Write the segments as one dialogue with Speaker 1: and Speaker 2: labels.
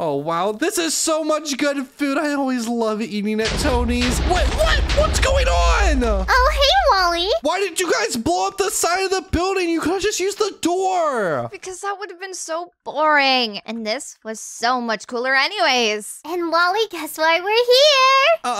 Speaker 1: Oh, wow. This is so much good food. I always love eating at Tony's. What? What? What's going on?
Speaker 2: Oh, hey, Wally.
Speaker 1: Why did you guys blow up the side of the building? You could have just used the door.
Speaker 3: Because that would have been so boring. And this was so much cooler, anyways.
Speaker 2: And Wally, guess why we're here?
Speaker 1: Uh,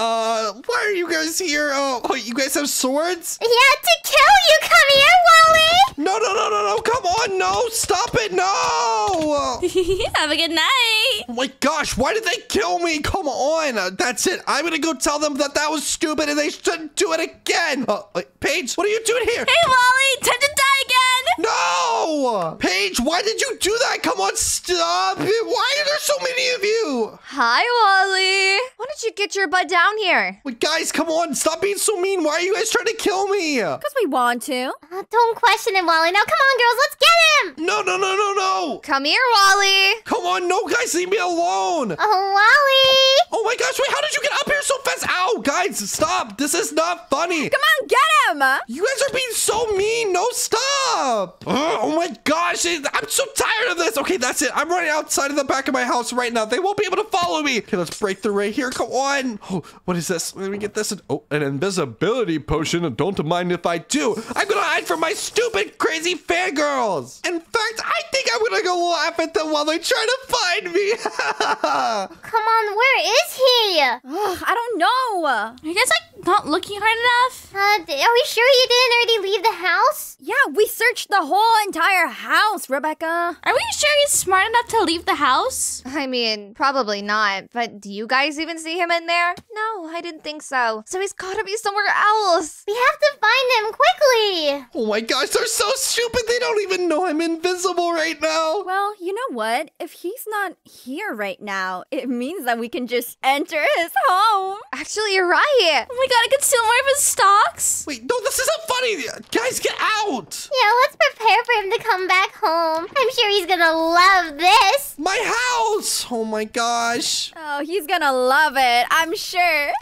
Speaker 1: why are you guys here? Oh, oh, you guys have swords?
Speaker 2: Yeah, to kill you. Come here, Wally.
Speaker 1: No, no, no, no, no. Come on. No, stop it. No.
Speaker 4: Have a good night.
Speaker 1: Oh my gosh, why did they kill me? Come on. Uh, that's it. I'm going to go tell them that that was stupid and they shouldn't do it again. Uh, wait, Paige, what are you doing here?
Speaker 4: Hey, Wally, time to die again.
Speaker 1: No! Paige, why did you do that? Come on, stop it. Why are there so many of you?
Speaker 3: Hi, Wally. Why don't you get your butt down here?
Speaker 1: Wait, guys, come on. Stop being so mean. Why are you guys trying to kill me?
Speaker 4: Because we want to.
Speaker 2: Uh, don't question it, Wally. Now, come on, girls. Let's get him.
Speaker 1: No, no, no, no, no.
Speaker 3: Come here, Wally.
Speaker 1: Come on, no, guys, leave me alone.
Speaker 2: Oh, Wally.
Speaker 1: Oh my gosh, wait, how did you get up here so fast? Ow, guys, stop. This is not funny.
Speaker 4: Come on, get him.
Speaker 1: You guys are being so mean. No, stop. Ugh, oh my gosh, I'm so tired of this. Okay, that's it. I'm running outside of the back of my house right now. They won't be able to follow me. Okay, let's break through right here. Come on. Oh, what is this? Let me get this. Oh, an invisibility potion. Don't mind if I do. I'm gonna hide from my stupid, crazy fangirls. In fact, I think I'm gonna go laugh at them while they try to find me.
Speaker 2: Come on, where is he?
Speaker 4: Ugh, I don't know. I guess like not looking hard enough?
Speaker 2: Uh, are we sure you didn't already leave the house?
Speaker 4: Yeah, we searched the whole entire house, Rebecca. Are we sure he's smart enough to leave the house?
Speaker 3: I mean, probably not. But do you guys even see him in there? No, I didn't think so. So he's gotta be somewhere else.
Speaker 2: We have to find him quickly.
Speaker 1: oh my gosh, they're so stupid. They don't even know I'm invisible right now.
Speaker 4: Well, you know what? If he's not here right now, it means that we can just enter his home.
Speaker 3: Actually, you're right.
Speaker 4: Oh my god, I could steal more of his stocks.
Speaker 1: Wait, no, this isn't funny. Guys, get out.
Speaker 2: Yeah, let's prepare for him to come back home. I'm sure he's gonna love this.
Speaker 1: My house. Oh my gosh.
Speaker 4: Oh, he's gonna love it, I'm sure.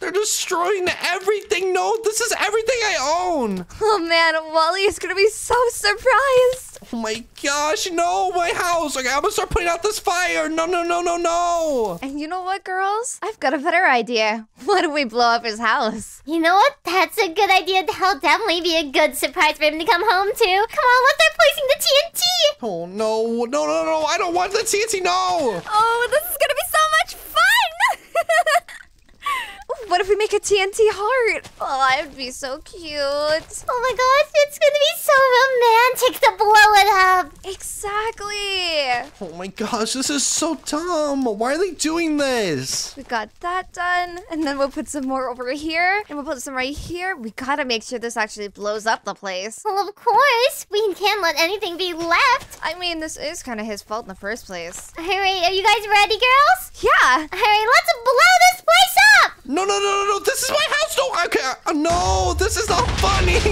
Speaker 1: They're destroying everything. No, this is everything I own.
Speaker 3: Oh man, Wally is gonna be so surprised.
Speaker 1: Oh my gosh, no, my house. Okay, I'm gonna start putting out this fire. No, no, no, no, no.
Speaker 3: And you know what, girls? I've got a better idea. Why don't we blow up his house?
Speaker 2: You know what? That's a good idea. That'll definitely be a good surprise for him to come home to. Come on, let's start placing the TNT.
Speaker 1: Oh no, no, no, no. I don't want the TNT. No.
Speaker 4: oh, this is gonna be so much fun!
Speaker 3: Ooh, What if we make a TNT heart? Oh, that would be so cute.
Speaker 2: Oh my gosh, it's gonna be so romantic to blow it up.
Speaker 3: Exactly.
Speaker 1: Oh my gosh, this is so dumb. Why are they doing this?
Speaker 3: We got that done. And then we'll put some more over here. And we'll put some right here. We gotta make sure this actually blows up the place.
Speaker 2: Well, of course, we can't let anything be left.
Speaker 3: I mean, this is kind of his fault in the first place.
Speaker 2: All right, are you guys ready, girls?
Speaker 3: Yeah.
Speaker 2: All right, let's blow this place up.
Speaker 1: No, no, no, no, no. This is my house. No, okay. uh, No, this is not funny.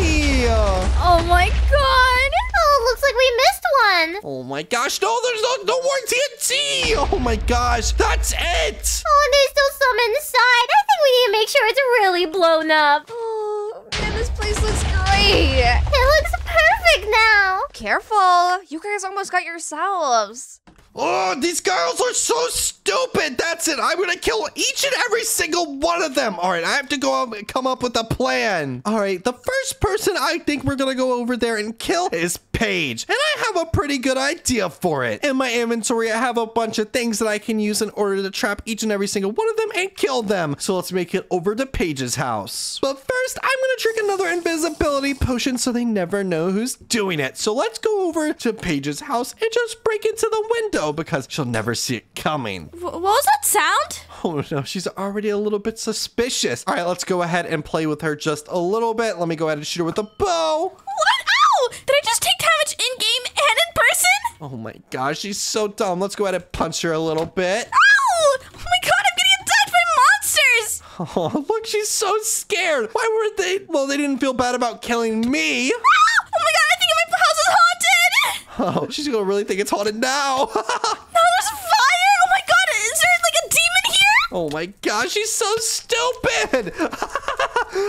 Speaker 4: oh my god!
Speaker 2: Oh, looks like we missed one.
Speaker 1: Oh my gosh, no, there's no, no more TNT. Oh my gosh, that's it.
Speaker 2: Oh, and there's still some inside. I think we need to make sure it's really blown up.
Speaker 3: Oh, man, this place looks great.
Speaker 2: It looks perfect now.
Speaker 3: Careful. You guys almost got yourselves.
Speaker 1: Oh, these girls are so stupid. That's it. I'm gonna kill each and every single one of them. All right, I have to go up come up with a plan. All right, the first person I think we're gonna go over there and kill is Paige, and I have a pretty good idea for it. In my inventory, I have a bunch of things that I can use in order to trap each and every single one of them and kill them. So let's make it over to Paige's house. But first, I'm drink another invisibility potion so they never know who's doing it. So let's go over to Paige's house and just break into the window because she'll never see it coming.
Speaker 4: Wh- what was that sound?
Speaker 1: Oh no, she's already a little bit suspicious. All right, let's go ahead and play with her just a little bit. Let me go ahead and shoot her with a bow.
Speaker 4: What? Ow! Did I just take damage in game and in person?
Speaker 1: Oh my gosh, she's so dumb. Let's go ahead and punch her a little bit.
Speaker 4: Ow! Oh my god, I'm getting attacked by monsters!
Speaker 1: Oh, look, she's so scared. Why weren't they? Well, they didn't feel bad about killing me.
Speaker 4: Oh my god, I think my house is haunted!
Speaker 1: Oh, she's gonna really think it's haunted now.
Speaker 4: No, there's fire! Oh my god, is there like a demon here?
Speaker 1: oh my gosh, she's so stupid.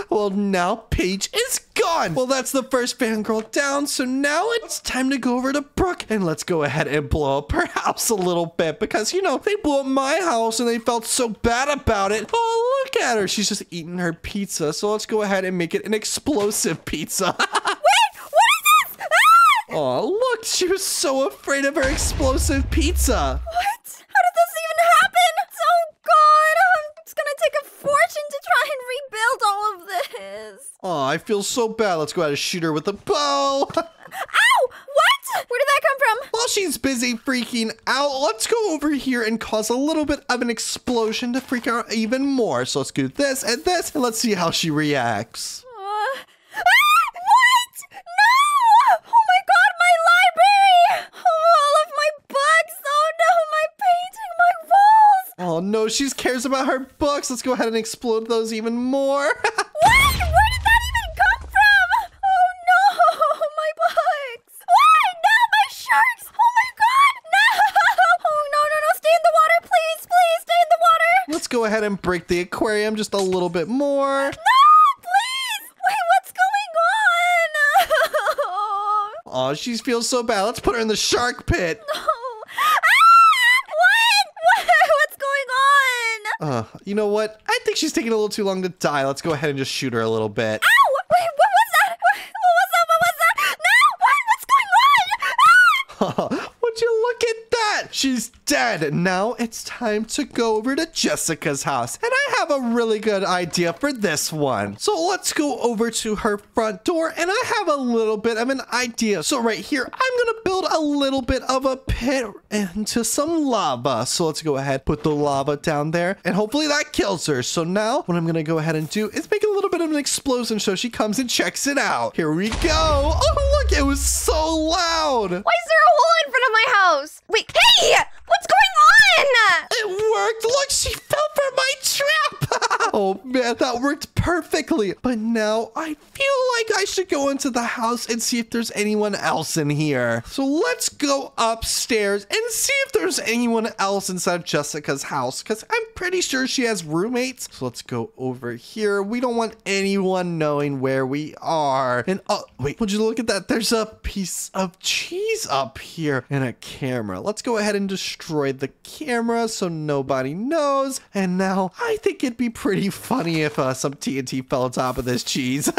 Speaker 1: well, now Paige is gone. gone. Well, that's the first fangirl down. So now it's time to go over to Brooke and let's go ahead and blow up her house a little bit because, you know, they blew up my house and they felt so bad about it. Oh, look at her. She's just eating her pizza. So let's go ahead and make it an explosive pizza.
Speaker 4: Wait, what is this?
Speaker 1: Oh, look. She was so afraid of her explosive pizza.
Speaker 4: What? How did this even happen? Oh god, it's gonna take a fortune to try and rebuild all of this.
Speaker 1: Oh, I feel so bad. Let's go ahead and shoot her with a bow.
Speaker 4: Ow! What? Where did that come from?
Speaker 1: While she's busy freaking out, let's go over here and cause a little bit of an explosion to freak out even more. So let's do this and this, and let's see how she reacts.
Speaker 4: Uh, ah, what? No! Oh my god, my library! Oh, all of my books! Oh no, my painting, my walls!
Speaker 1: Oh no, she cares about her books. Let's go ahead and explode those even more.
Speaker 4: What? Where did that even come from? Oh no, my books! What? No, my sharks! Oh my god, no! Oh no, no, no! Stay in the water, please, please, stay in the water!
Speaker 1: let's go ahead and break the aquarium just a little bit more.
Speaker 4: No, please! Wait, what's going on?
Speaker 1: Oh, she feels so bad. Let's put her in the shark pit.
Speaker 4: Oh. Ah! What? What? What's going on?
Speaker 1: Uh, you know what? I think she's taking a little too long to die. Let's go ahead and just shoot her a little bit.
Speaker 4: Ow! Wait, what was that? What, what was that? What was that? No! What? What's going on? Ah!
Speaker 1: Would you look at that? She's dead. Now it's time to go over to Jessica's house. And I have a really good idea for this one. So let's go over to her front door and I have a little bit of an idea. So right here, I'm to build a little bit of a pit into some lava. So let's go ahead, put the lava down there and hopefully that kills her. So now what I'm to go ahead and do is make a little bit of an explosion so she comes and checks it out. Here we go. Oh, look, it was so loud.
Speaker 3: Why is there a hole in front of my house? Wait, hey!
Speaker 1: Man, that worked perfectly. But now I feel like I should go into the house and see if there's anyone else in here. So let's go upstairs and see if there's anyone else inside Jessica's house because I'm pretty sure she has roommates. So let's go over here. We don't want anyone knowing where we are. And oh, wait, would you look at that? There's a piece of cheese up here and a camera. Let's go ahead and destroy the camera so nobody knows. And now I think it'd be pretty funny if uh, some TNT fell on top of this cheese.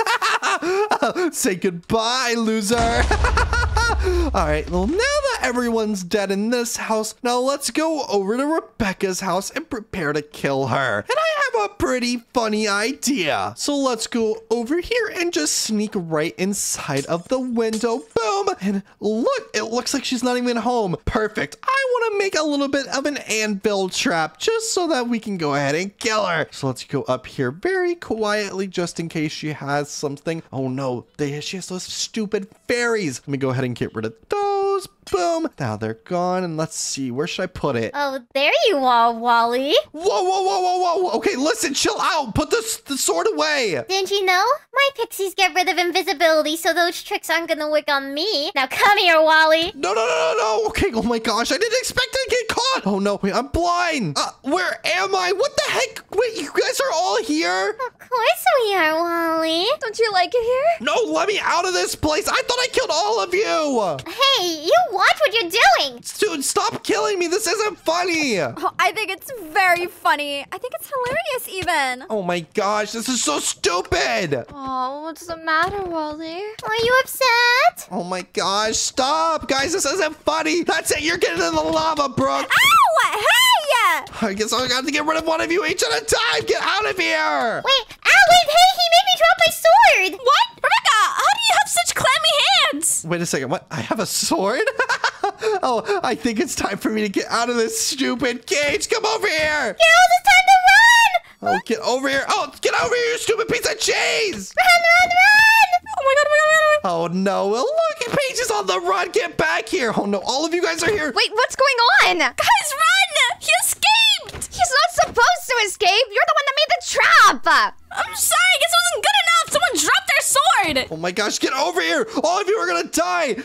Speaker 1: Say goodbye, loser. All right, well, now that everyone's dead in this house, now let's go over to Rebecca's house and prepare to kill her. And I have a pretty funny idea. So let's go over here and just sneak right inside of the window. Boom. And look, it looks like she's not even home. Perfect. I want to make a little bit of an anvil trap just so that we can go ahead and kill her. So let's go up here very quietly just in case she has something. Oh no, they, she has those stupid fairies. Let me go ahead and get rid of those. Boom. Now they're gone. And let's see, where should I put it?
Speaker 2: Oh, there you are, Wally.
Speaker 1: Whoa, whoa, whoa, whoa, whoa. Okay, listen, chill out. Put this the sword away.
Speaker 2: Didn't you know? My pixies get rid of invisibility, so those tricks aren't gonna work on me. Now come here, Wally.
Speaker 1: No, no, no, no, no. Okay, oh my gosh, I didn't expect to get caught. Oh no, wait, I'm blind. Uh, where am I? What the heck? Wait, you guys are all here?
Speaker 2: Of course we are, Wally.
Speaker 3: Don't you like it here?
Speaker 1: No, let me out of this place. I thought I killed all of you.
Speaker 2: Hey, you watch what you're doing.
Speaker 1: Dude, stop killing me. This isn't funny.
Speaker 4: Oh, I think it's very funny. I think it's hilarious, even.
Speaker 1: Oh my gosh, this is so stupid.
Speaker 3: Oh, what's the matter, Wally?
Speaker 2: Are you upset?
Speaker 1: Oh my gosh, stop. Guys, this isn't funny. That's it. You're getting in the lava, Brooke.
Speaker 4: Ow! Hey!
Speaker 1: I guess I got to get rid of one of you each at a time. Get out of here.
Speaker 2: Wait, Alan, hey, he made me drop my sword.
Speaker 4: What? Rebecca, how do you have such clammy hands?
Speaker 1: Wait a second. What? I have a sword? oh, I think it's time for me to get out of this stupid cage. Come over here.
Speaker 2: Girls, it's time to run.
Speaker 1: Oh, get over here. Oh, get over here, you stupid piece of cheese.
Speaker 2: Run, run, run.
Speaker 4: Oh my god, oh my god, oh my god.
Speaker 1: Oh, no. Well, look, Paige is on the run. Get back here. Oh, no. All of you guys are here.
Speaker 3: Wait, what's going on?
Speaker 4: Guys, run! He escaped!
Speaker 3: He's not supposed to escape. You're the one that made the trap.
Speaker 4: I'm sorry, I guess it wasn't good enough. Someone dropped their sword.
Speaker 1: Oh my gosh, get over here! All of you are gonna die!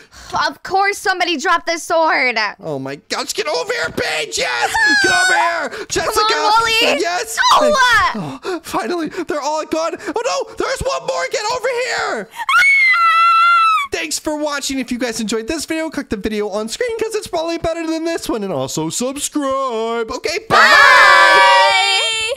Speaker 3: Of course somebody dropped the sword.
Speaker 1: Oh my gosh, get over here, Paige! Yes! Get over here! Jessica!
Speaker 3: Wally!
Speaker 1: Yes!
Speaker 3: No!
Speaker 1: Oh, finally, they're all gone. Oh no, there's one more! Get over here! Ah! Thanks for watching. If you guys enjoyed this video, click the video on screen because it's probably better than this one. And also subscribe. Okay, bye!